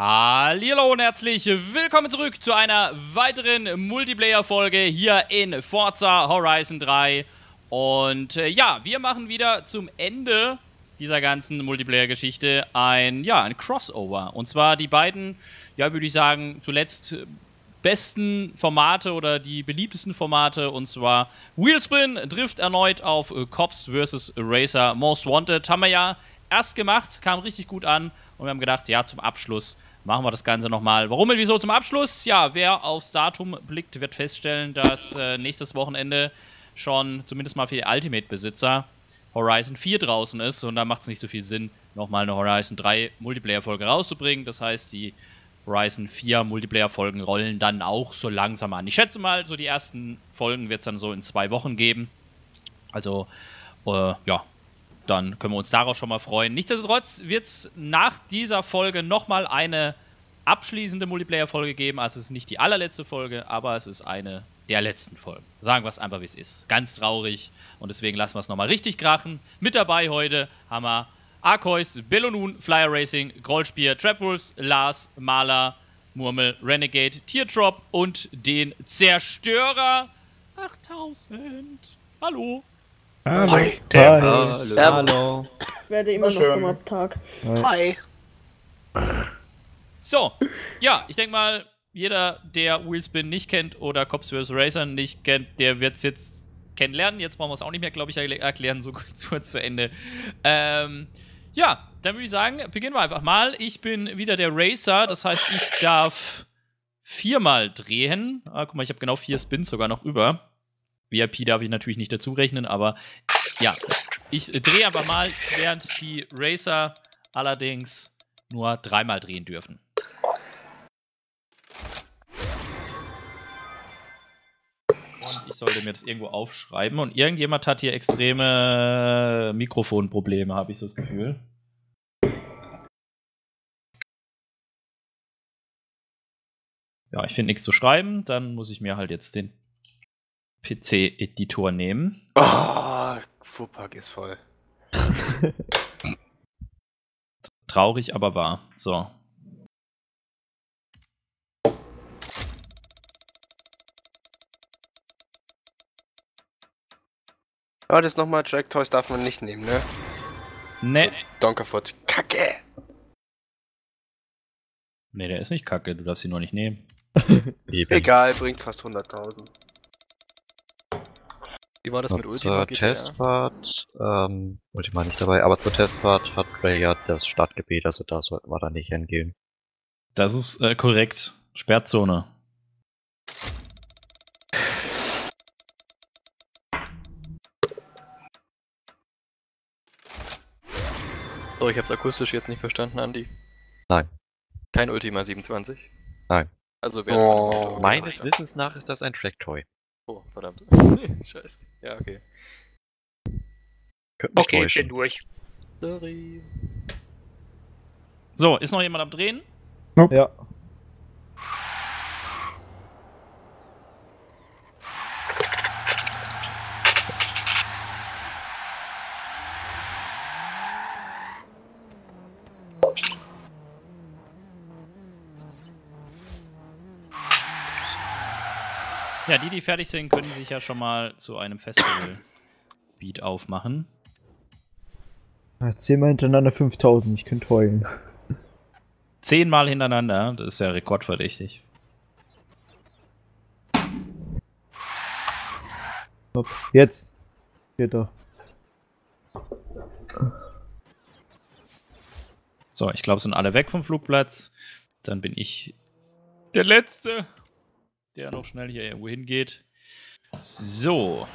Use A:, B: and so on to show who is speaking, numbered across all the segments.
A: Hallo und herzlich willkommen zurück zu einer weiteren Multiplayer-Folge hier in Forza Horizon 3. Und äh, ja, wir machen wieder zum Ende dieser ganzen Multiplayer-Geschichte ein, ja, ein Crossover. Und zwar die beiden, ja, würde ich sagen, zuletzt besten Formate oder die beliebtesten Formate. Und zwar Wheelspin trifft erneut auf äh, Cops vs. Racer Most Wanted. Haben wir ja erst gemacht, kam richtig gut an. Und wir haben gedacht, ja, zum Abschluss machen wir das Ganze nochmal. Warum und wieso zum Abschluss? Ja, wer aufs Datum blickt, wird feststellen, dass äh, nächstes Wochenende schon, zumindest mal für die Ultimate-Besitzer, Horizon 4 draußen ist. Und da macht es nicht so viel Sinn, nochmal eine Horizon 3 Multiplayer-Folge rauszubringen. Das heißt, die Horizon 4 Multiplayer-Folgen rollen dann auch so langsam an. Ich schätze mal, so die ersten Folgen wird es dann so in zwei Wochen geben. Also, äh, ja, dann können wir uns darauf schon mal freuen. Nichtsdestotrotz wird es nach dieser Folge nochmal eine abschließende Multiplayer-Folge geben. Also es ist nicht die allerletzte Folge, aber es ist eine der letzten Folgen. Sagen wir es einfach, wie es ist. Ganz traurig und deswegen lassen wir es nochmal richtig krachen. Mit dabei heute haben wir Arkois, Bellonun, Flyer Racing, Grollspier, Trapwolves, Lars, Maler, Murmel, Renegade, Teardrop und den Zerstörer 8000. Hallo.
B: Hallo.
C: Hi.
B: Hallo.
C: Hallo.
D: Ich werde immer noch vom Abtag.
C: Hi.
A: So, ja, ich denke mal, jeder, der Wheelspin nicht kennt oder Cops vs. Racer nicht kennt, der wird es jetzt kennenlernen. Jetzt brauchen wir es auch nicht mehr, glaube ich, erkl- erklären, so kurz, kurz vor Ende. Ähm, ja, dann würde ich sagen, beginnen wir einfach mal. Ich bin wieder der Racer, das heißt, ich darf viermal drehen. Ah, guck mal, ich habe genau vier Spins sogar noch über. VIP darf ich natürlich nicht dazu rechnen, aber ja, ich äh, drehe einfach mal, während die Racer allerdings nur dreimal drehen dürfen. Und ich sollte mir das irgendwo aufschreiben. Und irgendjemand hat hier extreme Mikrofonprobleme, habe ich so das Gefühl. Ja, ich finde nichts zu schreiben. Dann muss ich mir halt jetzt den PC-Editor nehmen.
C: Oh, Fuhrpark ist voll.
A: Traurig, aber wahr. So.
C: Ah, das nochmal, Track Toys darf man nicht nehmen, ne?
A: Ne.
C: Donkerfoot. Kacke!
A: Ne, der ist nicht kacke. Du darfst ihn nur nicht nehmen.
C: Egal, bringt fast 100.000.
E: Wie war das mit Ultima
F: zur
E: GTA?
F: Testfahrt, ähm, Ultima nicht dabei, aber zur Testfahrt hat Ray ja das Stadtgebiet, also da sollten wir dann nicht hingehen.
A: Das ist äh, korrekt. Sperrzone.
E: So, ich hab's akustisch jetzt nicht verstanden, Andi.
F: Nein.
E: Kein Ultima 27?
F: Nein.
E: Also wer
C: Oh.
F: Meines Wissens nach ist das ein Tracktoy.
E: Oh, verdammt. Scheiße. Ja, okay.
G: Okay, ich bin durch.
E: Sorry.
A: So, ist noch jemand am Drehen?
B: Ja.
A: Ja, die, die fertig sind, können sich ja schon mal zu einem Festival-Beat aufmachen.
B: Zehnmal hintereinander 5000, ich könnte heulen.
A: Zehnmal hintereinander, das ist ja rekordverdächtig.
B: Jetzt. Geht doch.
A: So, ich glaube, sind alle weg vom Flugplatz. Dann bin ich der Letzte, der noch schnell hier irgendwo hingeht. So.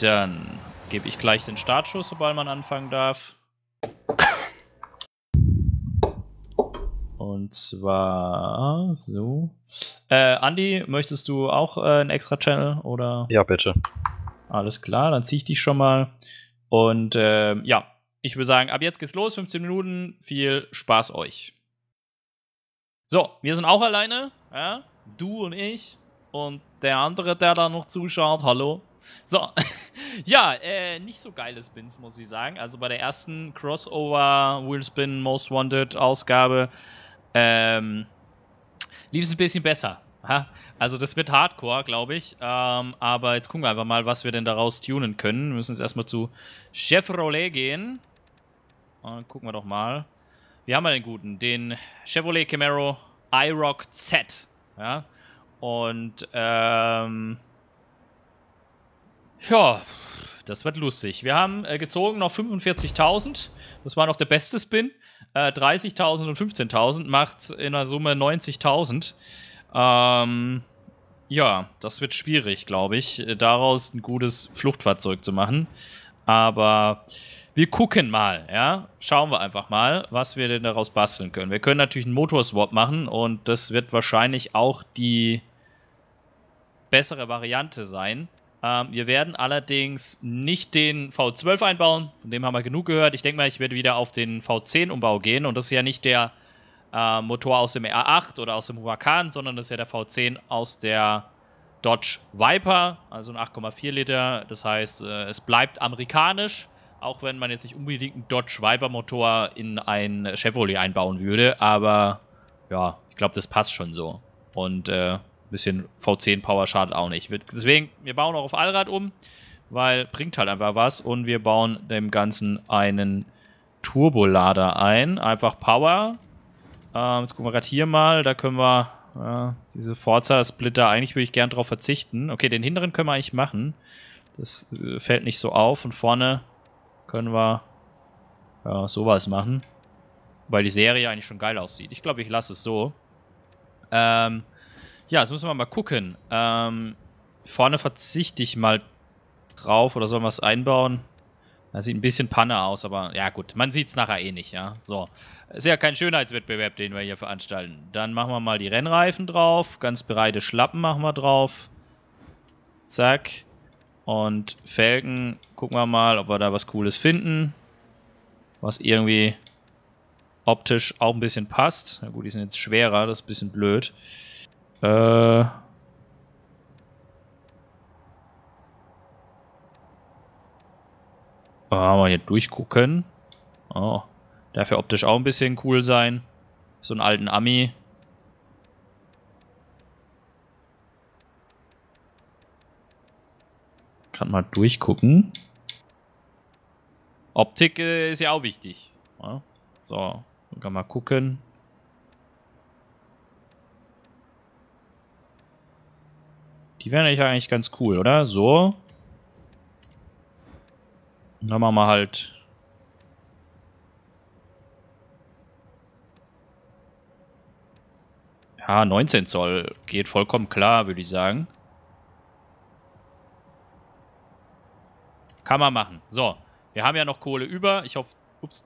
A: Dann gebe ich gleich den Startschuss, sobald man anfangen darf. Und zwar so. Äh, Andi, möchtest du auch äh, einen extra Channel oder?
F: Ja, bitte.
A: Alles klar, dann ziehe ich dich schon mal. Und ähm, ja, ich würde sagen, ab jetzt geht's los, 15 Minuten. Viel Spaß euch. So, wir sind auch alleine. Ja? Du und ich. Und der andere, der da noch zuschaut. Hallo. So, ja, äh, nicht so geile Spins, muss ich sagen. Also bei der ersten Crossover Wheelspin Most Wanted Ausgabe ähm, lief es ein bisschen besser. Ha? Also das wird Hardcore, glaube ich. Ähm, aber jetzt gucken wir einfach mal, was wir denn daraus tunen können. Wir müssen jetzt erstmal zu Chevrolet gehen. Und gucken wir doch mal. Wie haben wir den guten? Den Chevrolet Camaro iRock Z. Ja. Und ähm, ja, das wird lustig. Wir haben äh, gezogen noch 45.000. Das war noch der beste Spin. Äh, 30.000 und 15.000 macht in der Summe 90.000. Ähm, ja, das wird schwierig, glaube ich, daraus ein gutes Fluchtfahrzeug zu machen. Aber wir gucken mal, ja. Schauen wir einfach mal, was wir denn daraus basteln können. Wir können natürlich einen Motorswap machen und das wird wahrscheinlich auch die bessere Variante sein. Ähm, wir werden allerdings nicht den V12 einbauen, von dem haben wir genug gehört. Ich denke mal, ich werde wieder auf den V10-Umbau gehen und das ist ja nicht der äh, Motor aus dem R8 oder aus dem Huracan, sondern das ist ja der V10 aus der Dodge Viper, also ein 8,4 Liter. Das heißt, äh, es bleibt amerikanisch, auch wenn man jetzt nicht unbedingt einen Dodge Viper Motor in ein Chevrolet einbauen würde, aber ja, ich glaube, das passt schon so. Und äh, bisschen V10 Power schadet auch nicht. Deswegen, wir bauen auch auf Allrad um, weil bringt halt einfach was. Und wir bauen dem Ganzen einen Turbolader ein. Einfach Power. Ähm, jetzt gucken wir gerade hier mal. Da können wir äh, diese Forza-Splitter, eigentlich würde ich gern drauf verzichten. Okay, den hinteren können wir eigentlich machen. Das äh, fällt nicht so auf. Und vorne können wir ja, sowas machen. Weil die Serie eigentlich schon geil aussieht. Ich glaube, ich lasse es so. Ähm, ja, jetzt müssen wir mal gucken. Ähm, vorne verzichte ich mal drauf oder sollen wir es einbauen? Das sieht ein bisschen Panne aus, aber ja gut, man sieht es nachher eh nicht, ja. So, ist ja kein Schönheitswettbewerb, den wir hier veranstalten. Dann machen wir mal die Rennreifen drauf, ganz breite Schlappen machen wir drauf. Zack. Und Felgen, gucken wir mal, ob wir da was Cooles finden. Was irgendwie optisch auch ein bisschen passt. Na gut, die sind jetzt schwerer, das ist ein bisschen blöd. Äh. Ah, mal hier durchgucken. Oh. Darf ja optisch auch ein bisschen cool sein. So einen alten Ami. Kann mal durchgucken. Optik äh, ist ja auch wichtig. Ja. So, kann mal gucken. Die wären eigentlich ganz cool, oder? So. Und dann machen wir halt... Ja, 19 Zoll geht vollkommen klar, würde ich sagen. Kann man machen. So, wir haben ja noch Kohle über. Ich hoffe, ups,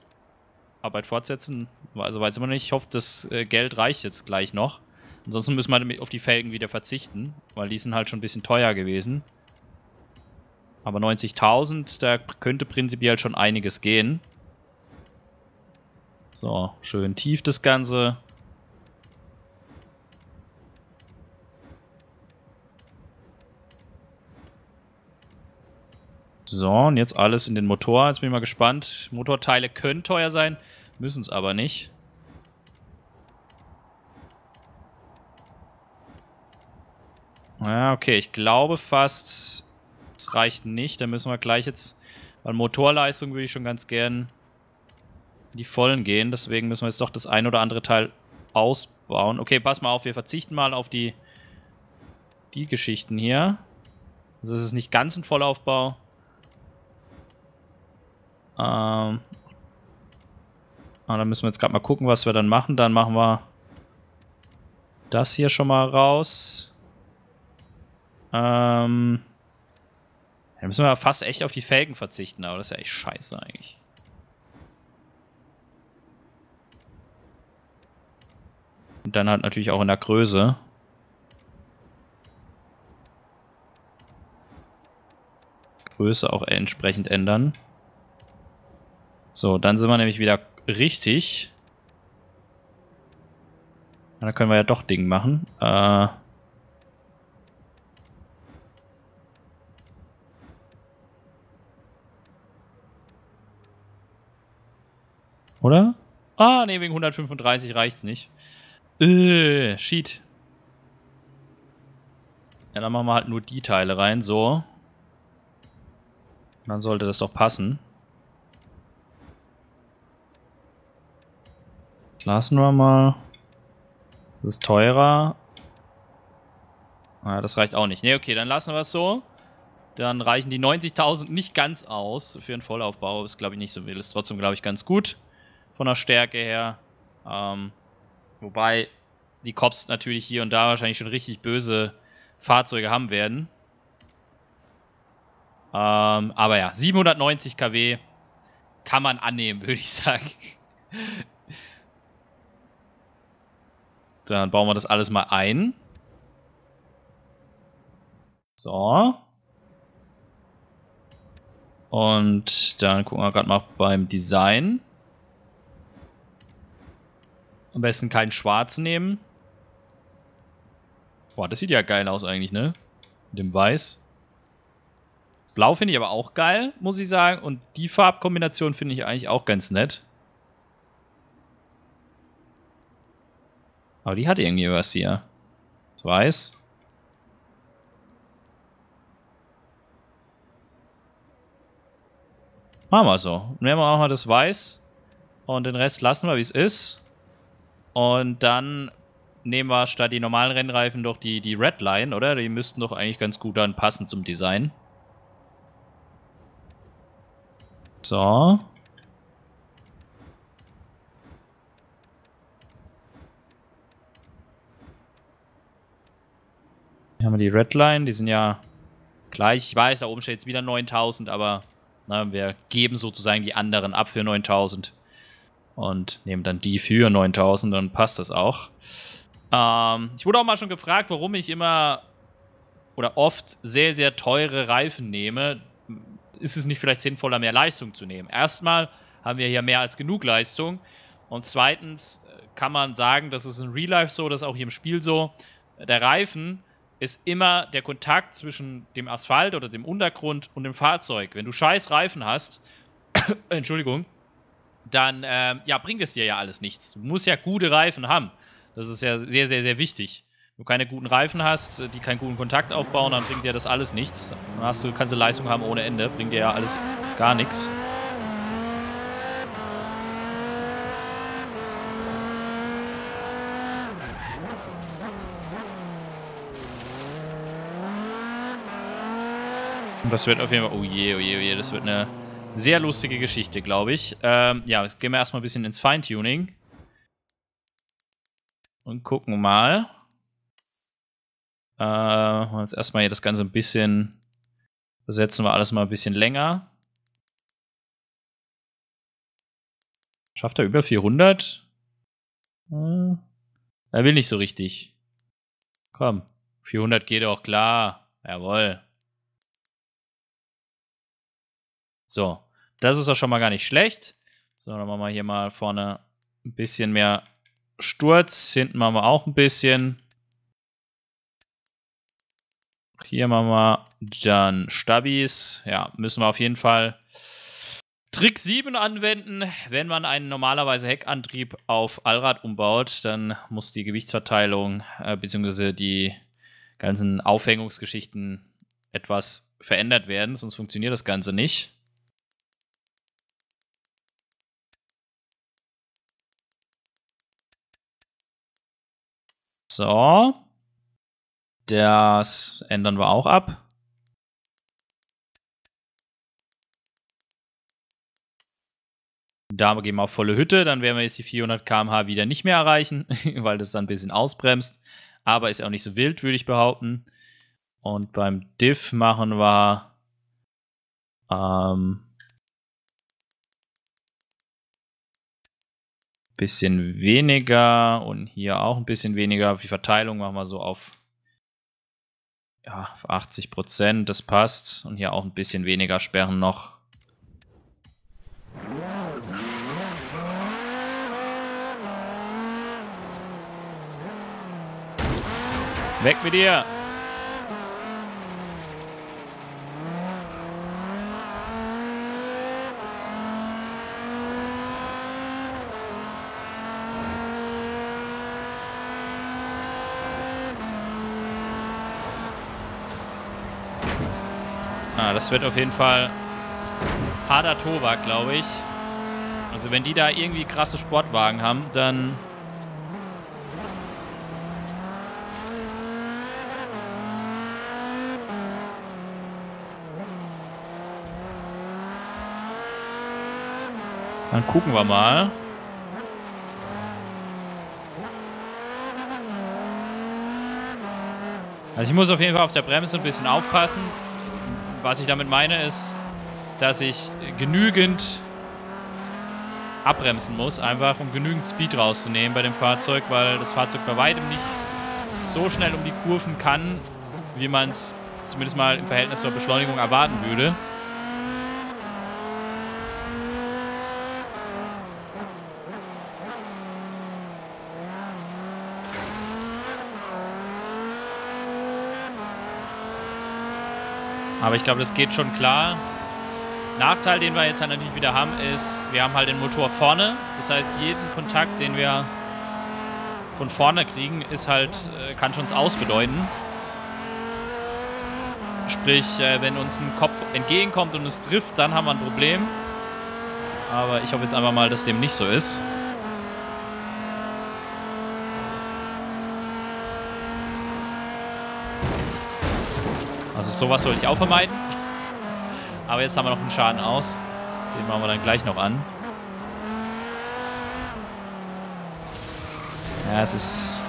A: Arbeit fortsetzen. Also weiß immer nicht. Ich hoffe, das äh, Geld reicht jetzt gleich noch. Ansonsten müssen wir auf die Felgen wieder verzichten, weil die sind halt schon ein bisschen teuer gewesen. Aber 90.000, da könnte prinzipiell schon einiges gehen. So, schön tief das Ganze. So, und jetzt alles in den Motor. Jetzt bin ich mal gespannt. Motorteile können teuer sein, müssen es aber nicht. Ja, okay, ich glaube fast, es reicht nicht. Dann müssen wir gleich jetzt, weil Motorleistung würde ich schon ganz gern in die Vollen gehen. Deswegen müssen wir jetzt doch das ein oder andere Teil ausbauen. Okay, pass mal auf, wir verzichten mal auf die, die Geschichten hier. Also es ist nicht ganz ein Vollaufbau. Ähm, ah, dann müssen wir jetzt gerade mal gucken, was wir dann machen. Dann machen wir das hier schon mal raus. Ähm. Da müssen wir fast echt auf die Felgen verzichten, aber das ist ja echt scheiße eigentlich. Und dann halt natürlich auch in der Größe. Größe auch entsprechend ändern. So, dann sind wir nämlich wieder richtig. Da können wir ja doch Ding machen. Äh. Oder? Ah, nee, wegen 135 reicht's nicht. Äh, shit. Ja, dann machen wir halt nur die Teile rein, so. Dann sollte das doch passen. Lassen wir mal. Das ist teurer. Ah, das reicht auch nicht. Ne, okay, dann lassen wir es so. Dann reichen die 90.000 nicht ganz aus für einen Vollaufbau. Ist, glaube ich, nicht so wild. Ist trotzdem, glaube ich, ganz gut von der Stärke her. Ähm, wobei die Cops natürlich hier und da wahrscheinlich schon richtig böse Fahrzeuge haben werden. Ähm, aber ja, 790 kW kann man annehmen, würde ich sagen. Dann bauen wir das alles mal ein. So. Und dann gucken wir gerade mal beim Design. Am besten keinen Schwarz nehmen. Boah, das sieht ja geil aus eigentlich, ne? Mit dem Weiß. Blau finde ich aber auch geil, muss ich sagen. Und die Farbkombination finde ich eigentlich auch ganz nett. Aber die hat irgendwie was hier. Das Weiß. Machen wir so. Nehmen wir auch mal das Weiß. Und den Rest lassen wir, wie es ist. Und dann nehmen wir statt die normalen Rennreifen doch die, die Redline, oder? Die müssten doch eigentlich ganz gut dann passen zum Design. So. Hier haben wir die Redline, die sind ja gleich. Ich weiß, da oben steht jetzt wieder 9000, aber na, wir geben sozusagen die anderen ab für 9000 und nehmen dann die für 9000, dann passt das auch. Ähm, ich wurde auch mal schon gefragt, warum ich immer oder oft sehr, sehr teure Reifen nehme. Ist es nicht vielleicht sinnvoller, mehr Leistung zu nehmen? Erstmal haben wir hier mehr als genug Leistung. Und zweitens kann man sagen, das ist in Real Life so, das ist auch hier im Spiel so. Der Reifen ist immer der Kontakt zwischen dem Asphalt oder dem Untergrund und dem Fahrzeug. Wenn du scheiß Reifen hast, Entschuldigung, dann ähm, ja, bringt es dir ja alles nichts. Du musst ja gute Reifen haben. Das ist ja sehr, sehr, sehr wichtig. Wenn du keine guten Reifen hast, die keinen guten Kontakt aufbauen, dann bringt dir das alles nichts. Dann hast du, kannst du Leistung haben ohne Ende, bringt dir ja alles gar nichts. Das wird auf jeden Fall, oh je, oh je, oh je, das wird eine sehr lustige Geschichte, glaube ich. Ähm, ja, jetzt gehen wir erstmal ein bisschen ins Feintuning. Und gucken mal. Äh, jetzt erstmal hier das Ganze ein bisschen. Setzen wir alles mal ein bisschen länger. Schafft er über 400? Äh, er will nicht so richtig. Komm, 400 geht auch klar. Jawohl. So, das ist doch schon mal gar nicht schlecht. So, dann machen wir hier mal vorne ein bisschen mehr Sturz. Hinten machen wir auch ein bisschen. Hier machen wir dann Stabis. Ja, müssen wir auf jeden Fall Trick 7 anwenden. Wenn man einen normalerweise Heckantrieb auf Allrad umbaut, dann muss die Gewichtsverteilung äh, bzw. die ganzen Aufhängungsgeschichten etwas verändert werden, sonst funktioniert das Ganze nicht. So. Das ändern wir auch ab. Da gehen wir auf volle Hütte, dann werden wir jetzt die 400 km/h wieder nicht mehr erreichen, weil das dann ein bisschen ausbremst. Aber ist auch nicht so wild, würde ich behaupten. Und beim Diff machen wir ähm, bisschen weniger und hier auch ein bisschen weniger. Die Verteilung machen wir so auf, ja, 80 Prozent, das passt. Und hier auch ein bisschen weniger Sperren noch. Weg mit dir! Das wird auf jeden Fall harter Tobak, glaube ich. Also wenn die da irgendwie krasse Sportwagen haben, dann... Dann gucken wir mal. Also ich muss auf jeden Fall auf der Bremse ein bisschen aufpassen. Was ich damit meine ist, dass ich genügend abbremsen muss, einfach um genügend Speed rauszunehmen bei dem Fahrzeug, weil das Fahrzeug bei weitem nicht so schnell um die Kurven kann, wie man es zumindest mal im Verhältnis zur Beschleunigung erwarten würde. Aber ich glaube, das geht schon klar. Nachteil, den wir jetzt halt natürlich wieder haben, ist, wir haben halt den Motor vorne. Das heißt, jeden Kontakt, den wir von vorne kriegen, ist halt, äh, kann schon ausbedeuten. Sprich, äh, wenn uns ein Kopf entgegenkommt und es trifft, dann haben wir ein Problem. Aber ich hoffe jetzt einfach mal, dass dem nicht so ist. Also sowas sollte ich auch vermeiden. Aber jetzt haben wir noch einen Schaden aus. Den machen wir dann gleich noch an. Ja, es ist...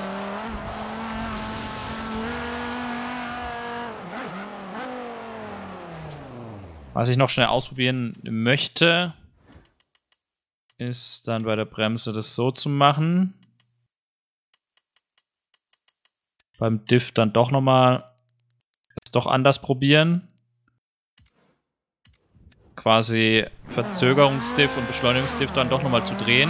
A: Was ich noch schnell ausprobieren möchte, ist dann bei der Bremse das so zu machen. Beim Diff dann doch nochmal es doch anders probieren. Quasi Verzögerungsdiff und Beschleunigungsdiff dann doch nochmal zu drehen.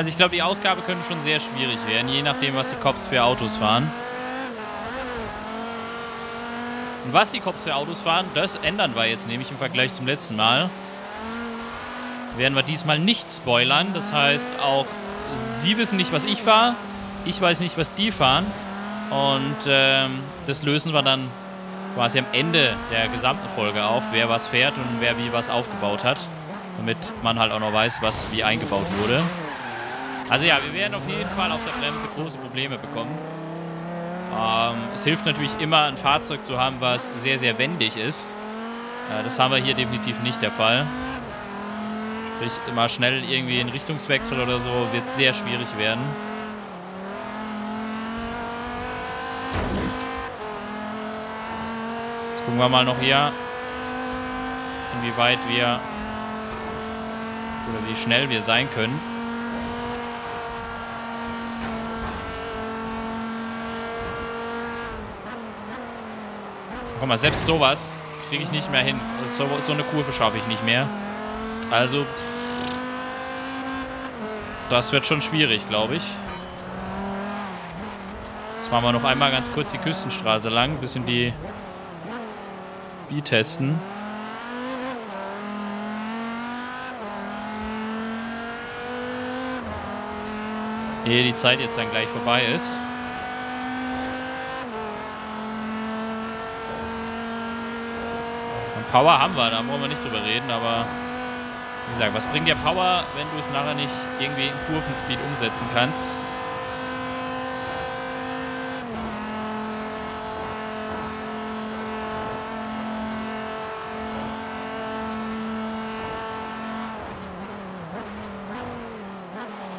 A: Also ich glaube, die Ausgabe könnte schon sehr schwierig werden, je nachdem, was die Cops für Autos fahren. Und was die Cops für Autos fahren, das ändern wir jetzt nämlich im Vergleich zum letzten Mal. Werden wir diesmal nicht spoilern, das heißt auch, die wissen nicht, was ich fahre, ich weiß nicht, was die fahren. Und ähm, das lösen wir dann quasi am Ende der gesamten Folge auf, wer was fährt und wer wie was aufgebaut hat. Damit man halt auch noch weiß, was wie eingebaut wurde. Also ja, wir werden auf jeden Fall auf der Bremse große Probleme bekommen. Ähm, es hilft natürlich immer, ein Fahrzeug zu haben, was sehr, sehr wendig ist. Äh, das haben wir hier definitiv nicht der Fall. Sprich, immer schnell irgendwie ein Richtungswechsel oder so wird sehr schwierig werden. Jetzt gucken wir mal noch hier, inwieweit wir oder wie schnell wir sein können. Mal, selbst sowas kriege ich nicht mehr hin. So, so eine Kurve schaffe ich nicht mehr. Also, das wird schon schwierig, glaube ich. Jetzt fahren wir noch einmal ganz kurz die Küstenstraße lang, bisschen die B testen. Ehe die Zeit jetzt dann gleich vorbei ist. Power haben wir, da wollen wir nicht drüber reden, aber wie gesagt, was bringt dir Power, wenn du es nachher nicht irgendwie in Kurvenspeed umsetzen kannst?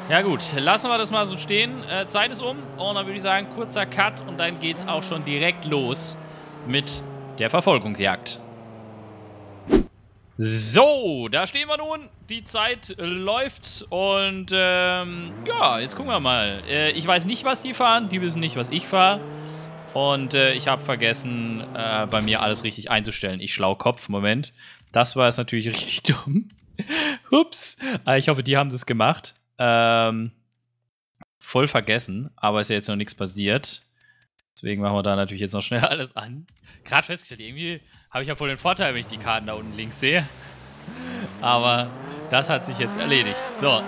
A: Ja gut, lassen wir das mal so stehen. Äh, Zeit ist um und dann würde ich sagen, kurzer Cut und dann geht es auch schon direkt los mit der Verfolgungsjagd. So, da stehen wir nun. Die Zeit läuft und ähm, ja, jetzt gucken wir mal. Äh, ich weiß nicht, was die fahren. Die wissen nicht, was ich fahre. Und äh, ich habe vergessen, äh, bei mir alles richtig einzustellen. Ich schlau Kopf, Moment. Das war jetzt natürlich richtig dumm. Ups. Äh, ich hoffe, die haben das gemacht. Ähm, voll vergessen, aber ist ja jetzt noch nichts passiert. Deswegen machen wir da natürlich jetzt noch schnell alles an. Gerade festgestellt, irgendwie habe ich ja voll den Vorteil, wenn ich die Karten da unten links sehe. Aber das hat sich jetzt erledigt. So.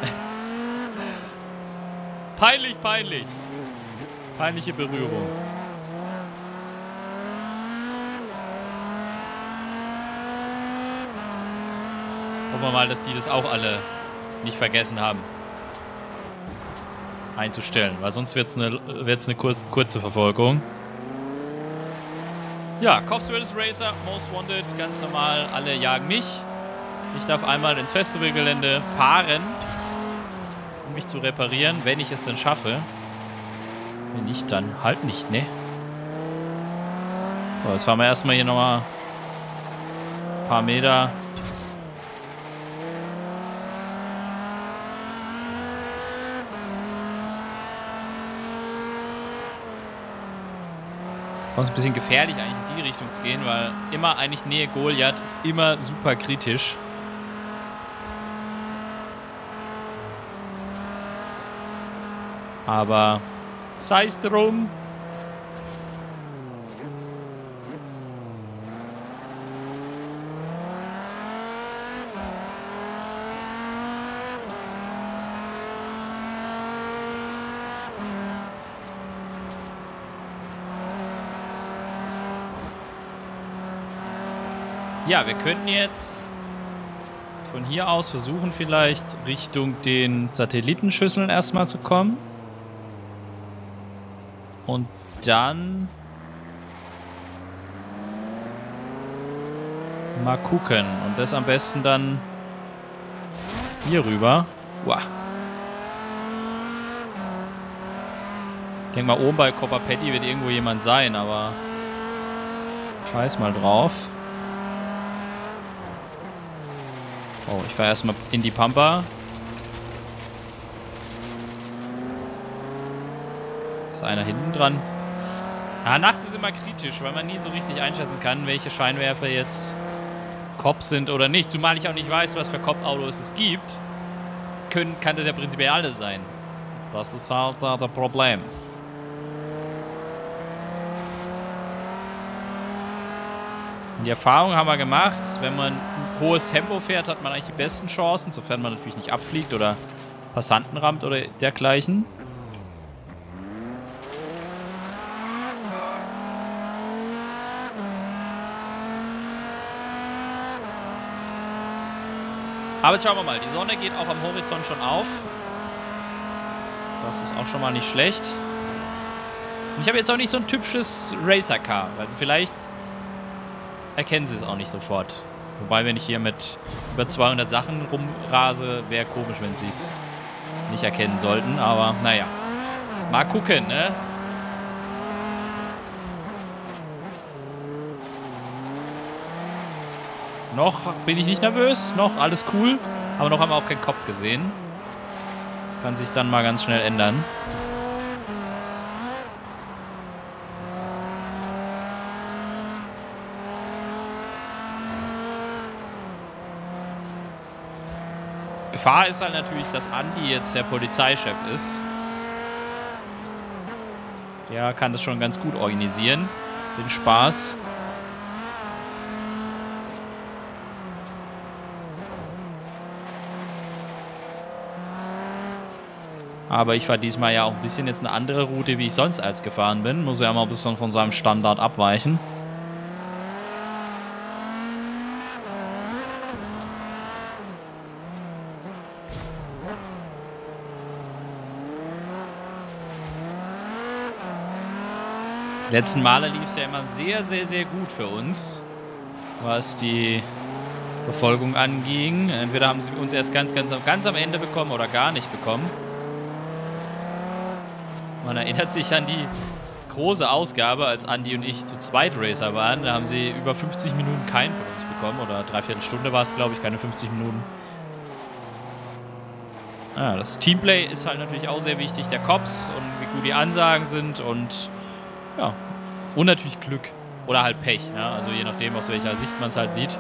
A: Peinlich, peinlich. Peinliche Berührung. Hoffen wir mal, dass die das auch alle nicht vergessen haben einzustellen, weil sonst wird es eine, wird's eine kurze Verfolgung. Ja, Cops vs. Racer, Most Wanted, ganz normal, alle jagen mich. Ich darf einmal ins Festivalgelände fahren, um mich zu reparieren, wenn ich es denn schaffe. Wenn nicht, dann halt nicht, ne? So, jetzt fahren wir erstmal hier nochmal ein paar Meter es ein bisschen gefährlich eigentlich in die Richtung zu gehen, weil immer eigentlich Nähe Goliath ist immer super kritisch. Aber sei es drum. Ja, wir könnten jetzt von hier aus versuchen, vielleicht Richtung den Satellitenschüsseln erstmal zu kommen. Und dann mal gucken. Und das am besten dann hier rüber. Uah. Ich denke mal, oben bei Copper Patty wird irgendwo jemand sein, aber scheiß mal drauf. Oh, ich fahre erstmal in die Pampa. Ist einer hinten dran? Ah, Nacht ist immer kritisch, weil man nie so richtig einschätzen kann, welche Scheinwerfer jetzt Cop sind oder nicht. Zumal ich auch nicht weiß, was für Cop-Autos es gibt. Können, kann das ja prinzipiell alles sein. Das ist halt da das Problem. Die Erfahrung haben wir gemacht, wenn man hohes Tempo fährt, hat man eigentlich die besten Chancen, sofern man natürlich nicht abfliegt oder Passanten rammt oder dergleichen. Aber jetzt schauen wir mal, die Sonne geht auch am Horizont schon auf. Das ist auch schon mal nicht schlecht. Und ich habe jetzt auch nicht so ein typisches Racer-Car. Also vielleicht erkennen sie es auch nicht sofort. Wobei, wenn ich hier mit über 200 Sachen rumrase, wäre komisch, wenn sie es nicht erkennen sollten. Aber naja, mal gucken, ne? Noch bin ich nicht nervös, noch alles cool. Aber noch haben wir auch keinen Kopf gesehen. Das kann sich dann mal ganz schnell ändern. Gefahr ist halt natürlich, dass Andi jetzt der Polizeichef ist. Der kann das schon ganz gut organisieren. Den Spaß. Aber ich fahre diesmal ja auch ein bisschen jetzt eine andere Route, wie ich sonst als gefahren bin. Muss ja mal ein bisschen von seinem Standard abweichen. Letzten Male lief es ja immer sehr, sehr, sehr gut für uns, was die Verfolgung anging. Entweder haben sie uns erst ganz, ganz, ganz am Ende bekommen oder gar nicht bekommen. Man erinnert sich an die große Ausgabe, als Andy und ich zu zweit Racer waren. Da haben sie über 50 Minuten keinen von uns bekommen. Oder dreiviertel Stunde war es, glaube ich, keine 50 Minuten. Ah, das Teamplay ist halt natürlich auch sehr wichtig. Der Cops und wie gut die Ansagen sind und ja. Und natürlich Glück. Oder halt Pech, ne? Also je nachdem, aus welcher Sicht man es halt sieht.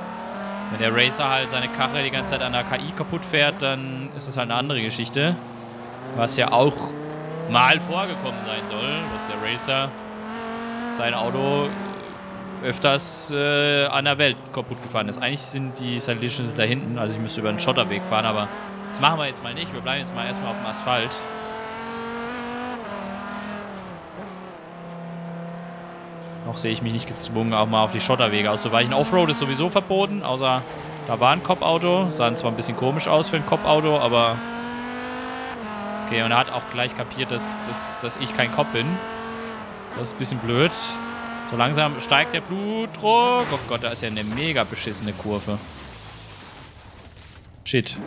A: Wenn der Racer halt seine Karre die ganze Zeit an der KI kaputt fährt, dann ist das halt eine andere Geschichte. Was ja auch mal vorgekommen sein soll, dass der Racer sein Auto öfters äh, an der Welt kaputt gefahren ist. Eigentlich sind die Satellites da hinten, also ich müsste über einen Schotterweg fahren, aber das machen wir jetzt mal nicht. Wir bleiben jetzt mal erstmal auf dem Asphalt. Noch sehe ich mich nicht gezwungen, auch mal auf die Schotterwege auszuweichen. Offroad ist sowieso verboten, außer da war ein Cop-Auto. Sah zwar ein bisschen komisch aus für ein Cop-Auto, aber... Okay, und er hat auch gleich kapiert, dass, dass, dass ich kein Cop bin. Das ist ein bisschen blöd. So langsam steigt der Blutdruck. Oh Gott, da ist ja eine mega beschissene Kurve. Shit.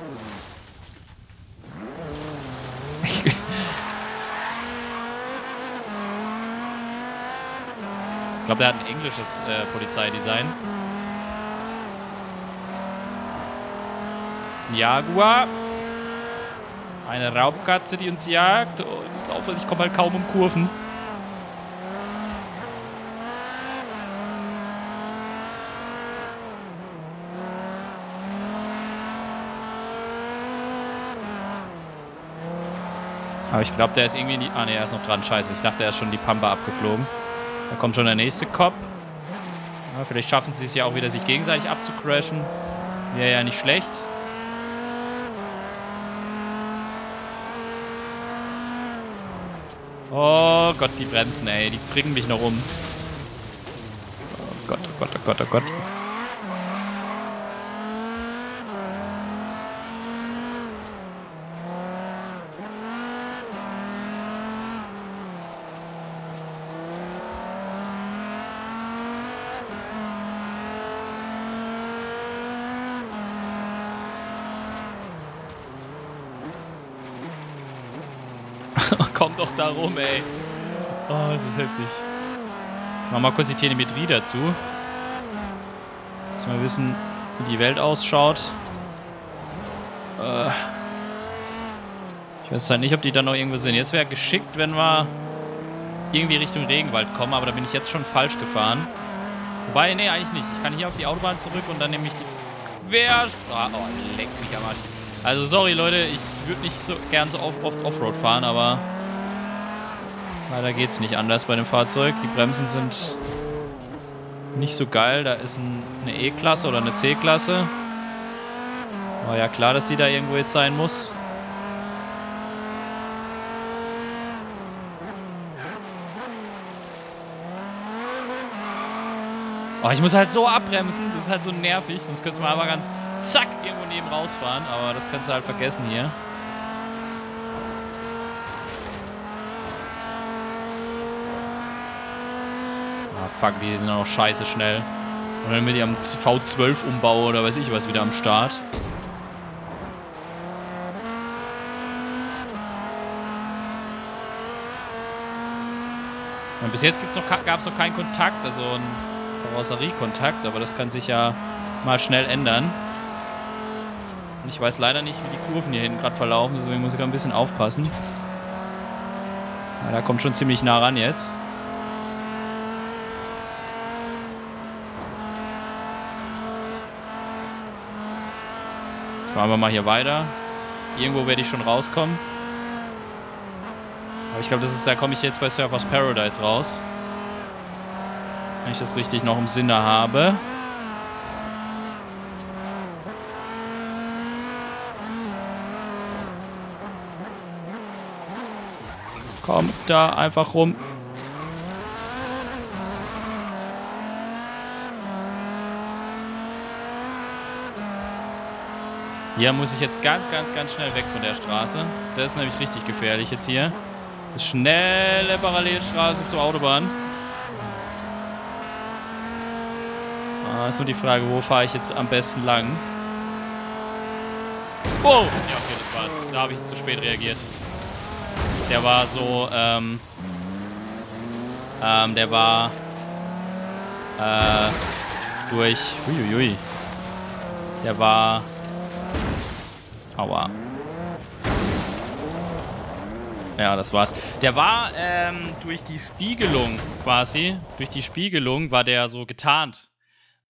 A: Ich glaube, der hat ein englisches äh, Polizeidesign. Das ist ein Jaguar. Eine Raubkatze, die uns jagt. Oh, ich muss ich komme halt kaum um Kurven. Aber ich glaube, der ist irgendwie... Die, ah, ne, er ist noch dran. Scheiße, ich dachte, er ist schon die Pampa abgeflogen. Da kommt schon der nächste Cop. Ja, vielleicht schaffen sie es ja auch wieder, sich gegenseitig abzucrashen. Wäre ja nicht schlecht. Oh Gott, die bremsen, ey. Die bringen mich noch um. Oh Gott, oh Gott, oh Gott, oh Gott. Komm doch da rum, ey. Oh, das ist heftig. Machen wir mal kurz die Telemetrie dazu. Dass wir wissen, wie die Welt ausschaut. Äh ich weiß halt nicht, ob die da noch irgendwo sind. Jetzt wäre geschickt, wenn wir irgendwie Richtung Regenwald kommen, aber da bin ich jetzt schon falsch gefahren. Wobei, nee, eigentlich nicht. Ich kann hier auf die Autobahn zurück und dann nehme ich die Querstraße. Oh, leck mich am Arsch. Also sorry, Leute, ich würde nicht so gern so oft Offroad fahren, aber Leider geht es nicht anders bei dem Fahrzeug. Die Bremsen sind nicht so geil. Da ist ein, eine E-Klasse oder eine C-Klasse. War ja klar, dass die da irgendwo jetzt sein muss. Oh, ich muss halt so abbremsen. Das ist halt so nervig. Sonst könntest du mal aber ganz zack irgendwo neben rausfahren. Aber das kannst du halt vergessen hier. Fuck, die sind auch scheiße schnell. Und dann mit ihrem V12 umbaue oder weiß ich was wieder am Start. Und bis jetzt gab es noch keinen Kontakt, also einen Karosseriekontakt, aber das kann sich ja mal schnell ändern. Und ich weiß leider nicht, wie die Kurven hier hinten gerade verlaufen, deswegen muss ich ein bisschen aufpassen. Ja, da kommt schon ziemlich nah ran jetzt. Fahren wir mal hier weiter. Irgendwo werde ich schon rauskommen. Aber ich glaube, das ist, da komme ich jetzt bei Surfers Paradise raus. Wenn ich das richtig noch im Sinne habe. Kommt da einfach rum. Hier muss ich jetzt ganz, ganz, ganz schnell weg von der Straße. Das ist nämlich richtig gefährlich jetzt hier. Das schnelle Parallelstraße zur Autobahn. Ah, ist nur die Frage, wo fahre ich jetzt am besten lang? Oh! Ja, okay, das war's. Da habe ich zu spät reagiert. Der war so, ähm... Ähm, der war äh, durch... Uiuiui. Der war... Aua. Ja, das war's. Der war ähm, durch die Spiegelung quasi, durch die Spiegelung war der so getarnt.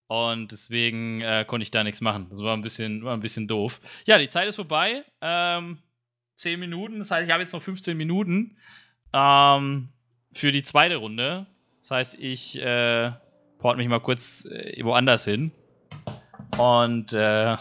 A: Und deswegen äh, konnte ich da nichts machen. Das war ein bisschen, war ein bisschen doof. Ja, die Zeit ist vorbei. Ähm, 10 Minuten. Das heißt, ich habe jetzt noch 15 Minuten ähm, für die zweite Runde. Das heißt, ich äh, port mich mal kurz äh, woanders hin. Und äh,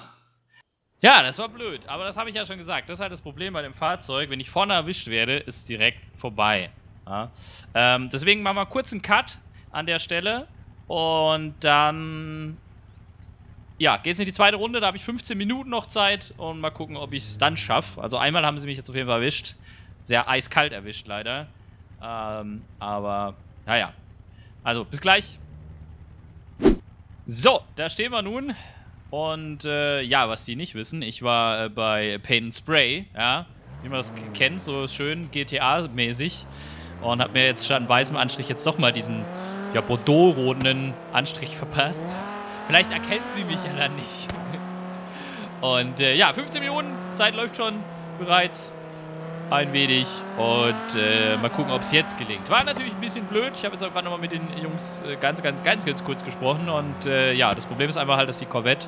A: ja, das war blöd. Aber das habe ich ja schon gesagt. Das ist halt das Problem bei dem Fahrzeug. Wenn ich vorne erwischt werde, ist es direkt vorbei. Ja? Ähm, deswegen machen wir kurz einen Cut an der Stelle. Und dann ja, geht's in die zweite Runde. Da habe ich 15 Minuten noch Zeit und mal gucken, ob ich es dann schaffe. Also einmal haben sie mich jetzt auf jeden Fall erwischt. Sehr eiskalt erwischt, leider. Ähm, aber, naja. Also, bis gleich. So, da stehen wir nun. Und, äh, ja, was die nicht wissen, ich war äh, bei Paint Spray, ja. Wie man das kennt, so schön GTA-mäßig. Und habe mir jetzt statt weißen Anstrich jetzt doch mal diesen, ja, Bordeaux-roten Anstrich verpasst. Vielleicht erkennen sie mich ja dann nicht. Und äh, ja, 15 Minuten, Zeit läuft schon bereits ein wenig. Und äh, mal gucken, ob es jetzt gelingt. War natürlich ein bisschen blöd. Ich habe jetzt auch gerade nochmal mit den Jungs äh, ganz, ganz, ganz, ganz kurz gesprochen. Und äh, ja, das Problem ist einfach halt, dass die Corvette,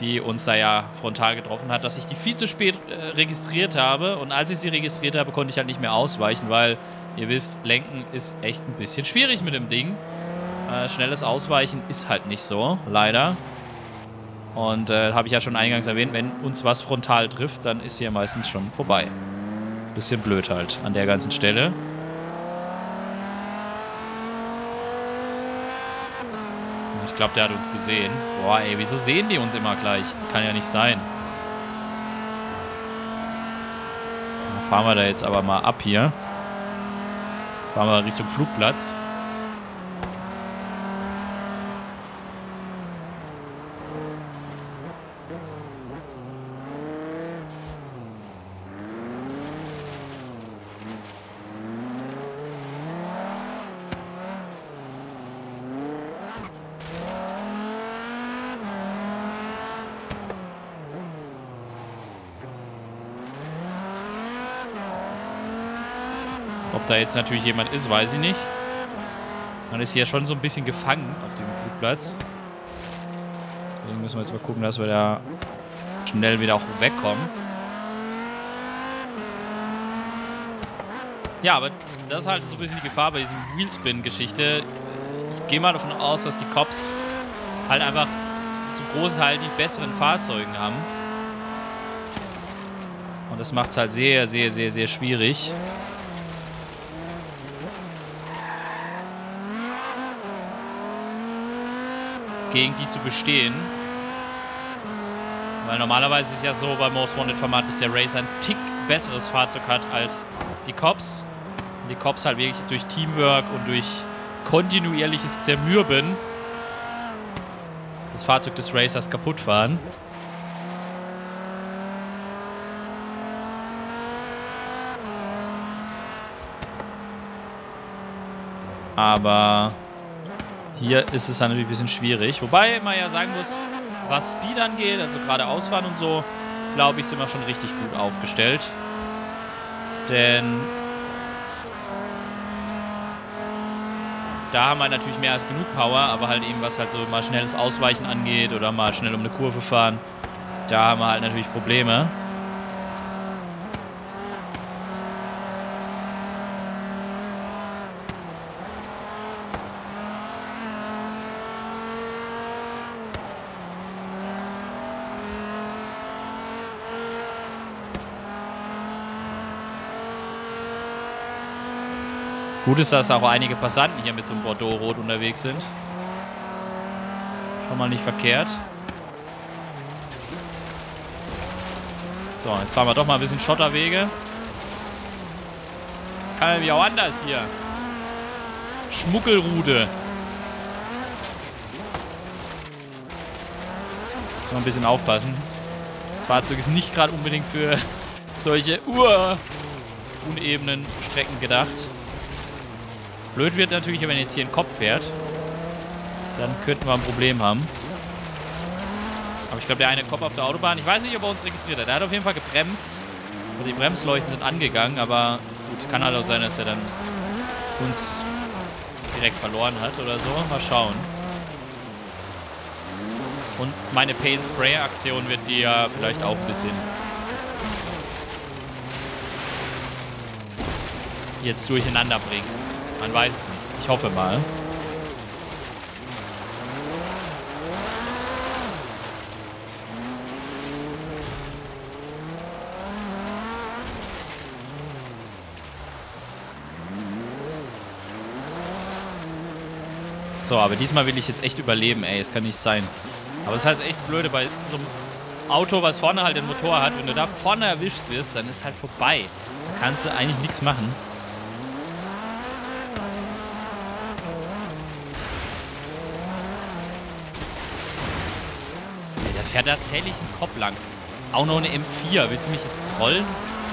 A: die uns da ja frontal getroffen hat, dass ich die viel zu spät äh, registriert habe. Und als ich sie registriert habe, konnte ich halt nicht mehr ausweichen, weil ihr wisst, Lenken ist echt ein bisschen schwierig mit dem Ding. Äh, schnelles Ausweichen ist halt nicht so, leider. Und habe ich ja schon eingangs erwähnt, wenn uns was frontal trifft, dann ist hier meistens schon vorbei. Bisschen blöd halt an der ganzen Stelle. Ich glaube, der hat uns gesehen. Boah, ey, wieso sehen die uns immer gleich? Das kann ja nicht sein. Dann fahren wir da jetzt aber mal ab hier. Fahren wir Richtung Flugplatz. Jetzt natürlich jemand ist, weiß ich nicht. Man ist hier schon so ein bisschen gefangen auf dem Flugplatz. Deswegen müssen wir jetzt mal gucken, dass wir da schnell wieder auch wegkommen. Ja, aber das ist halt so ein bisschen die Gefahr bei diesem Wheelspin-Geschichte. Ich gehe mal davon aus, dass die Cops halt einfach zu großen Teil die besseren Fahrzeugen haben. Und das macht es halt sehr, sehr, sehr, sehr schwierig. Gegen die zu bestehen. Weil normalerweise ist es ja so bei Most Wanted Format, dass der Racer ein Tick besseres Fahrzeug hat als die Cops. Und die Cops halt wirklich durch Teamwork und durch kontinuierliches Zermürben das Fahrzeug des Racers kaputt fahren. Aber hier ist es natürlich ein bisschen schwierig. Wobei man ja sagen muss, was Speed angeht, also gerade Ausfahren und so, glaube ich, sind wir schon richtig gut aufgestellt. Denn da haben wir natürlich mehr als genug Power, aber halt eben was halt so mal schnelles Ausweichen angeht oder mal schnell um eine Kurve fahren, da haben wir halt natürlich Probleme. Gut ist, dass auch einige Passanten hier mit so einem Bordeaux-Rot unterwegs sind. Schon mal nicht verkehrt. So, jetzt fahren wir doch mal ein bisschen Schotterwege. Kann wie auch anders hier. Schmuckelrude. Muss man ein bisschen aufpassen. Das Fahrzeug ist nicht gerade unbedingt für solche uh, unebenen Strecken gedacht. Blöd wird natürlich, wenn jetzt hier ein Kopf fährt. Dann könnten wir ein Problem haben. Aber ich glaube, der eine Kopf auf der Autobahn, ich weiß nicht, ob er uns registriert hat. Der hat auf jeden Fall gebremst. Und die Bremsleuchten sind angegangen, aber gut, kann halt auch sein, dass er dann uns direkt verloren hat oder so. Mal schauen. Und meine Paint Spray Aktion wird die ja vielleicht auch ein bisschen jetzt durcheinander bringen. Man weiß es nicht. Ich hoffe mal. So, aber diesmal will ich jetzt echt überleben, ey. Es kann nicht sein. Aber das heißt echt blöde bei so einem Auto, was vorne halt den Motor hat. Wenn du da vorne erwischt wirst, dann ist halt vorbei. Da kannst du eigentlich nichts machen. Fährt tatsächlich einen Kopf lang. Auch noch eine M4. Willst du mich jetzt trollen?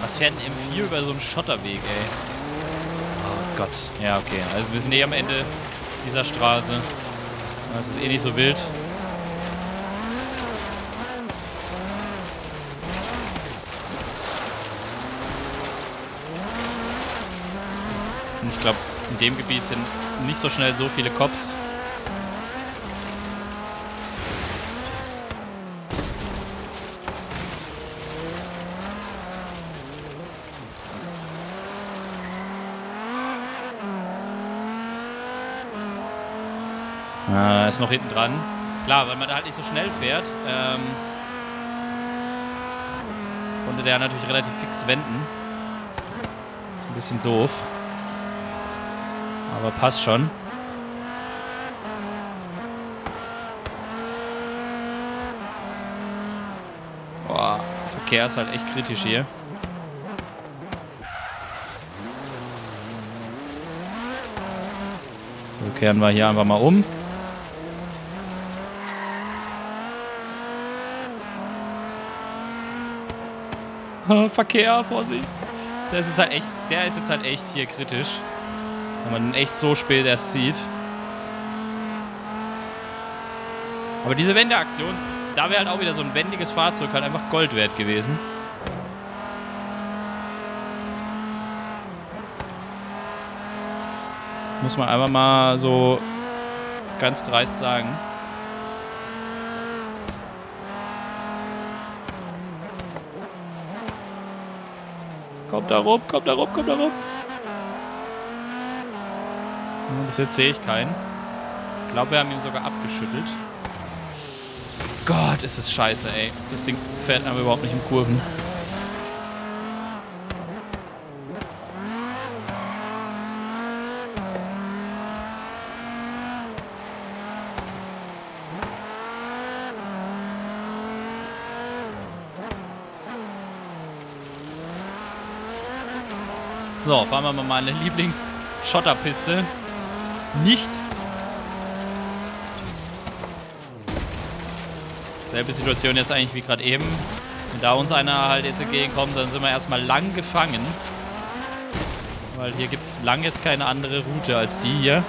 A: Was fährt ein M4 über so einen Schotterweg, ey? Oh Gott. Ja, okay. Also wir sind eh am Ende dieser Straße. Das ist eh nicht so wild. Und ich glaube, in dem Gebiet sind nicht so schnell so viele Cops. Ah, ist noch hinten dran. Klar, weil man da halt nicht so schnell fährt, ähm, konnte der natürlich relativ fix wenden. Ist ein bisschen doof. Aber passt schon. Boah, Verkehr ist halt echt kritisch hier. So, kehren wir hier einfach mal um. Verkehr, Vorsicht. Der ist jetzt halt echt, der ist jetzt halt echt hier kritisch. Wenn man ihn echt so spät erst sieht. Aber diese Wendeaktion, da wäre halt auch wieder so ein wendiges Fahrzeug halt einfach Gold wert gewesen. Muss man einfach mal so ganz dreist sagen. Kommt da rum, kommt da rum, kommt da rum. Bis jetzt sehe ich keinen. Ich glaube, wir haben ihn sogar abgeschüttelt. Gott, ist es scheiße, ey. Das Ding fährt aber überhaupt nicht in Kurven. So, fahren wir mal meine Lieblings-Schotterpiste. Nicht. Selbe Situation jetzt eigentlich wie gerade eben. Wenn da uns einer halt jetzt entgegenkommt, dann sind wir erstmal lang gefangen. Weil hier gibt es lang jetzt keine andere Route als die hier.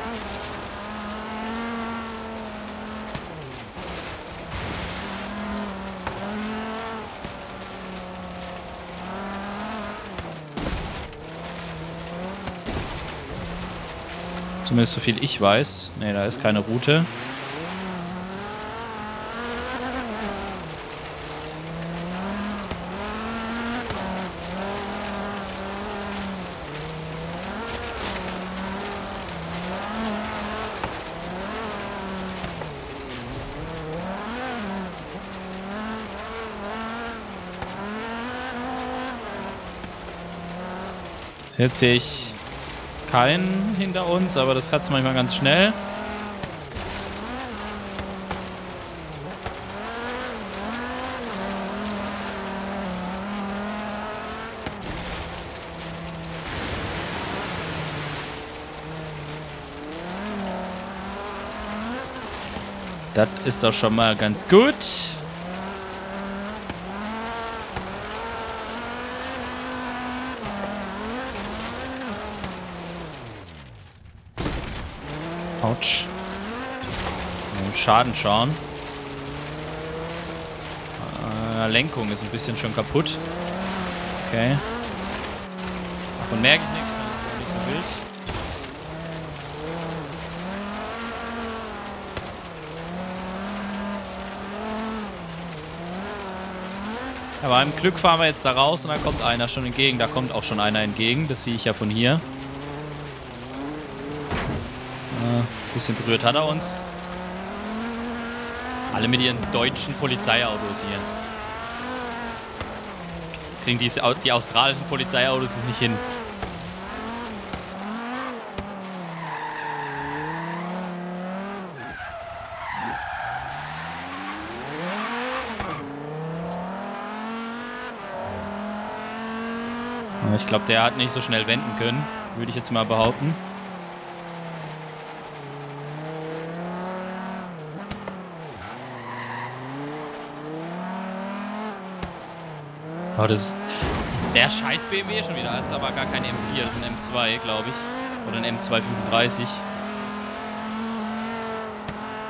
A: Zumindest so viel ich weiß. Ne, da ist keine Route. Jetzt sehe ich keinen hinter uns, aber das hat es manchmal ganz schnell. Das ist doch schon mal ganz gut. Autsch. Schaden schauen. Äh, Lenkung ist ein bisschen schon kaputt. Okay. Davon merke ich nichts, das ist auch nicht so wild. Ja, bei einem Glück fahren wir jetzt da raus und da kommt einer schon entgegen. Da kommt auch schon einer entgegen. Das sehe ich ja von hier. Äh, bisschen berührt hat er uns. Alle mit ihren deutschen Polizeiautos hier. Kriegen die, die australischen Polizeiautos es nicht hin. Ich glaube, der hat nicht so schnell wenden können, würde ich jetzt mal behaupten. Oh, das ist der scheiß BMW schon wieder. Das ist aber gar kein M4, das ist ein M2, glaube ich. Oder ein M235.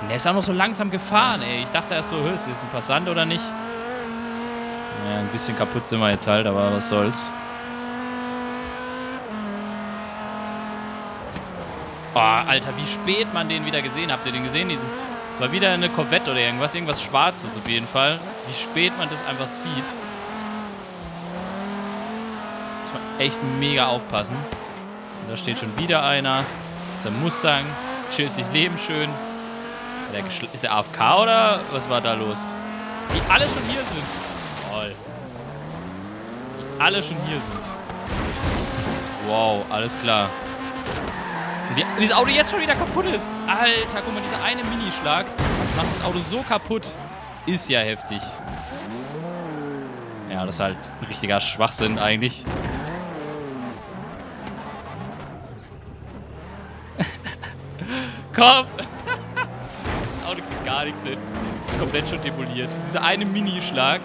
A: Und der ist auch noch so langsam gefahren, ey. Ich dachte erst so, ist das ein Passant oder nicht? Ja, ein bisschen kaputt sind wir jetzt halt, aber was soll's. Oh, Alter, wie spät man den wieder gesehen. Habt ihr den gesehen? Diesen, das war wieder eine Corvette oder irgendwas. Irgendwas Schwarzes auf jeden Fall. Wie spät man das einfach sieht. Muss man echt mega aufpassen. Und da steht schon wieder einer. Sein Mustang. Chillt sich Leben schön. Ist der AFK oder was war da los? Die alle schon hier sind. Toll. Die alle schon hier sind. Wow, alles klar. Wie dieses Auto jetzt schon wieder kaputt ist. Alter, guck mal, dieser eine Minischlag macht das Auto so kaputt. Ist ja heftig. Ja, das ist halt ein richtiger Schwachsinn eigentlich. Komm! das Auto kriegt gar nichts hin. Das ist komplett schon demoliert. Dieser eine Minischlag.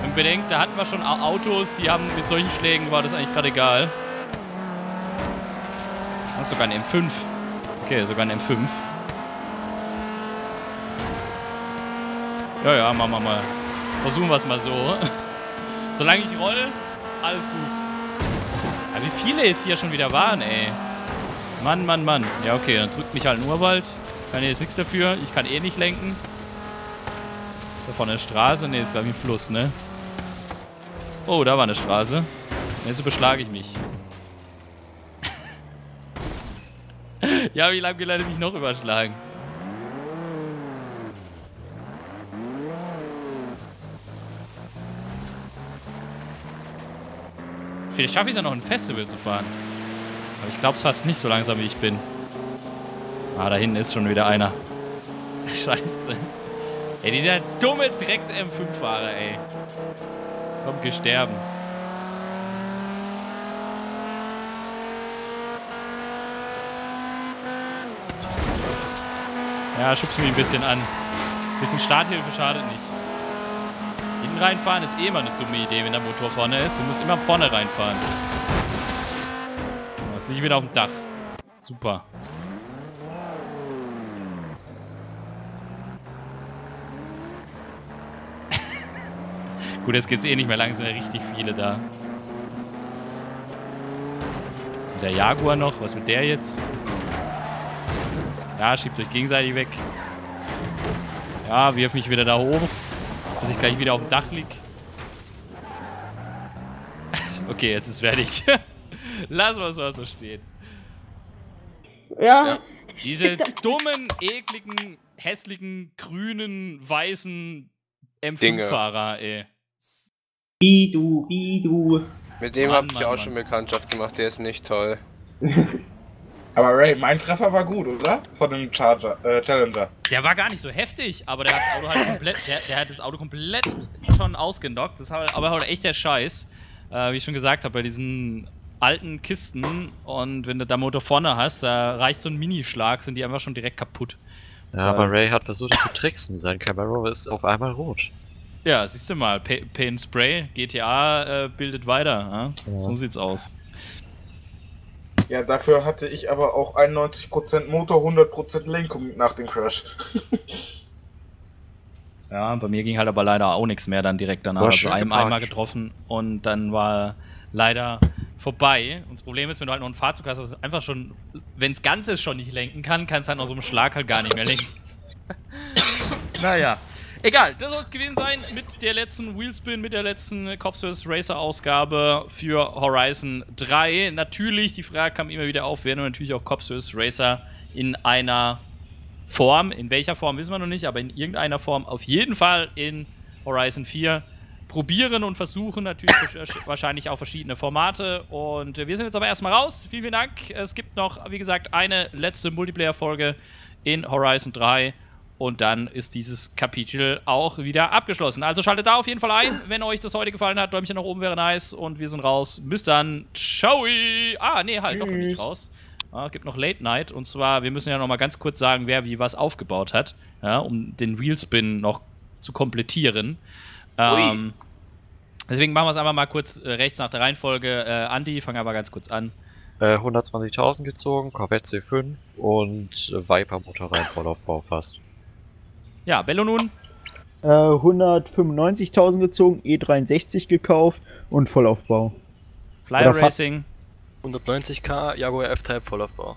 A: Wenn man bedenkt, da hatten wir schon Autos, die haben mit solchen Schlägen war das eigentlich gerade egal. Das ist sogar ein M5. Okay, sogar ein M5. Ja, ja, machen wir mal. Versuchen wir es mal so. Solange ich roll, alles gut. Aber wie viele jetzt hier schon wieder waren, ey. Mann, Mann, Mann. Ja, okay, dann drückt mich halt ein Urwald. Kann jetzt nichts dafür. Ich kann eh nicht lenken. Ist da vorne eine Straße? Ne, ist glaube ich ein Fluss, ne? Oh, da war eine Straße. Jetzt beschlage ich mich. ja, wie lange will er sich noch überschlagen? Vielleicht schaffe ich es ja noch ein Festival zu fahren. Aber ich glaube es fast nicht so langsam, wie ich bin. Ah, da hinten ist schon wieder einer. Scheiße. Ey, dieser dumme Drecks-M5-Fahrer, ey. Komm, geh sterben. Ja, schubst mich ein bisschen an. Ein bisschen Starthilfe schadet nicht. Hinten reinfahren ist eh immer eine dumme Idee, wenn der Motor vorne ist. Du musst immer vorne reinfahren. Liege ich wieder auf dem Dach. Super. Gut, jetzt geht's eh nicht mehr lang, sind ja richtig viele da. Der Jaguar noch, was mit der jetzt? Ja, schiebt euch gegenseitig weg. Ja, wirf mich wieder da hoch, dass ich gleich wieder auf dem Dach lieg. okay, jetzt ist fertig. Lass mal so so stehen.
D: Ja.
A: Ja. Diese dummen, ekligen, hässlichen, grünen, weißen M5-Fahrer, ey.
D: Bidu, Bidu.
C: Mit dem habe ich
A: Mann,
C: auch
A: Mann.
C: schon Bekanntschaft gemacht, der ist nicht toll.
G: Aber Ray, mein Treffer war gut, oder? Von dem Charger, äh, Challenger.
A: Der war gar nicht so heftig, aber der hat das Auto halt komplett, der, der hat das Auto komplett schon ausgenockt. Das war aber halt echt der Scheiß. Äh, wie ich schon gesagt habe, bei diesen alten Kisten und wenn du da Motor vorne hast, da reicht so ein Minischlag, sind die einfach schon direkt kaputt.
F: Ja, aber Ray hat versucht, das zu tricksen. Sein Camaro ist auf einmal rot.
A: Ja, siehst du mal, Pay, Pay and Spray, GTA äh, bildet weiter. Ja?
F: Ja.
A: So sieht's aus.
G: Ja, dafür hatte ich aber auch 91% Motor, 100% Lenkung nach dem Crash.
A: Ja, bei mir ging halt aber leider auch nichts mehr dann direkt danach.
F: War
A: Also einmal getroffen und dann war leider vorbei. Und das Problem ist, wenn du halt noch ein Fahrzeug hast, das einfach schon, wenn es Ganzes schon nicht lenken kann, kannst du halt noch so einem Schlag halt gar nicht mehr lenken. naja. Egal, das soll es gewesen sein mit der letzten Wheelspin, mit der letzten Copsters Racer Ausgabe für Horizon 3. Natürlich, die Frage kam immer wieder auf, werden wir natürlich auch Copsters Racer in einer Form, in welcher Form wissen wir noch nicht, aber in irgendeiner Form auf jeden Fall in Horizon 4 probieren und versuchen. Natürlich wahrsch- wahrscheinlich auch verschiedene Formate. Und wir sind jetzt aber erstmal raus. Vielen, vielen Dank. Es gibt noch, wie gesagt, eine letzte Multiplayer-Folge in Horizon 3. Und dann ist dieses Kapitel auch wieder abgeschlossen. Also schaltet da auf jeden Fall ein, wenn euch das heute gefallen hat. Däumchen nach oben wäre nice. Und wir sind raus. Bis dann. Ciao. Ah, nee, halt, doch noch nicht
G: Tschüss.
A: raus. Ah, gibt noch Late Night. Und zwar, wir müssen ja noch mal ganz kurz sagen, wer wie was aufgebaut hat. Ja, um den Wheelspin noch zu komplettieren. Ähm, deswegen machen wir es einfach mal kurz äh, rechts nach der Reihenfolge. Äh, Andi, fang aber ganz kurz an.
F: Äh, 120.000 gezogen, Corvette C5 und äh, Viper Motorrein Vollaufbau fast.
A: Ja, Bello nun.
B: Äh, 195.000 gezogen, E63 gekauft und Vollaufbau.
A: Flyer
B: Oder
A: Racing.
E: 190k, Jaguar F-Type Vollaufbau.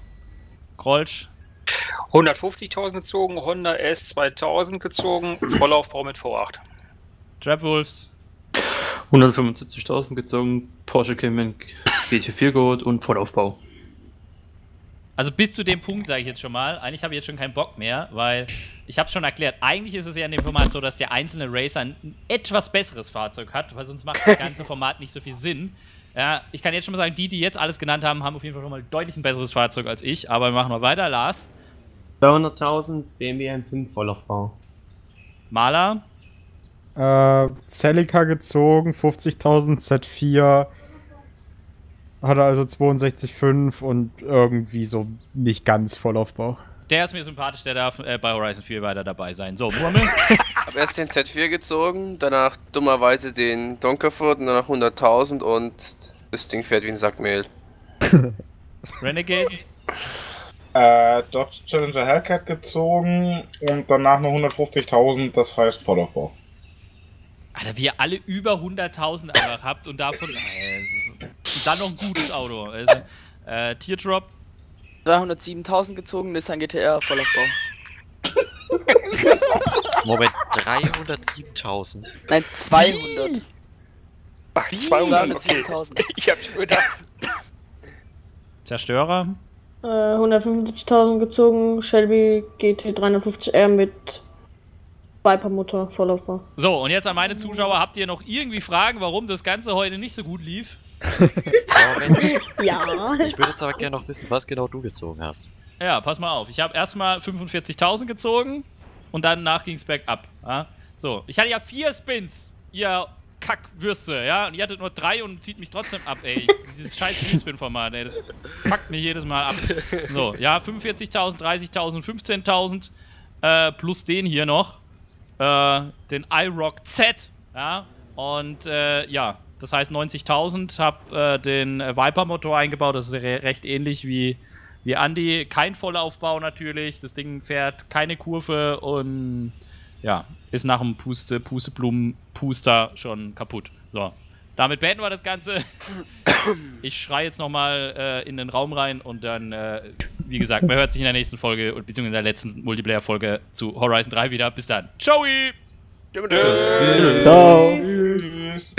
A: Krolsch.
H: 150.000 gezogen, Honda S2000 gezogen, Vollaufbau mit V8.
A: Trapwolves.
D: 175.000 gezogen, Porsche Cayman GT4 geholt und Vollaufbau.
A: Also bis zu dem Punkt sage ich jetzt schon mal. Eigentlich habe ich jetzt schon keinen Bock mehr, weil ich habe es schon erklärt. Eigentlich ist es ja in dem Format so, dass der einzelne Racer ein etwas besseres Fahrzeug hat, weil sonst macht das ganze Format nicht so viel Sinn. Ja, ich kann jetzt schon mal sagen, die, die jetzt alles genannt haben, haben auf jeden Fall schon mal deutlich ein besseres Fahrzeug als ich. Aber wir machen mal weiter. Lars,
D: 200.000 BMW M5 Vollaufbau.
A: Maler,
I: Äh, Celica gezogen, 50.000 Z4. Hatte also 62,5 und irgendwie so nicht ganz Vollaufbau.
A: der ist mir sympathisch, der darf äh, bei Horizon 4 weiter dabei sein. So, Murmel,
C: Hab erst den Z4 gezogen, danach dummerweise den Donkerfurt und danach 100.000 und das Ding fährt wie ein Sack Mehl.
A: Renegade,
G: Äh, Dodge Challenger Hellcat gezogen und danach noch 150.000, das heißt Vollaufbau.
A: Alter, wie ihr alle über 100.000 einfach habt und davon. Äh, und dann noch ein gutes Auto. Also, äh, Teardrop,
J: 307.000 gezogen, Nissan GTR, Vollaufbau.
F: Moment, 307.000.
J: Nein, 200.
H: Ach, 200, okay.
J: 207.000.
H: Ich hab schon gedacht.
A: Zerstörer,
K: Äh, 175.000 gezogen, Shelby GT350R mit Viper-Motor, Vollaufbau.
A: So, und jetzt an meine Zuschauer, habt ihr noch irgendwie Fragen, warum das Ganze heute nicht so gut lief?
K: Ja.
F: ich würde jetzt aber gerne noch wissen, was genau du gezogen hast.
A: Ja, pass mal auf. Ich habe erstmal 45.000 gezogen und danach ging es bergab. Ja? So, ich hatte ja vier Spins, ihr Kackwürste, ja? Und ihr hattet nur drei und zieht mich trotzdem ab, ey. Ich, dieses scheiß Spin-Format, ey, das fuckt mich jedes Mal ab. So, ja, 45.000, 30.000, 15.000 äh, plus den hier noch. Äh, den iRock Z, ja? Und äh, ja, das heißt 90.000, hab äh, den Viper-Motor eingebaut, das ist re recht ähnlich wie wie Andy, kein Vollaufbau natürlich. Das Ding fährt keine Kurve und ja, ist nach dem Puste, Pusteblumen-Puster schon kaputt. So, damit beenden wir das Ganze. Ich schreie jetzt nochmal äh, in den Raum rein und dann, äh, wie gesagt, man hört sich in der nächsten Folge, beziehungsweise in der letzten Multiplayer-Folge zu Horizon 3 wieder. Bis dann. Ciao!
C: Tschüss.
B: Ciao.
G: Tschüss.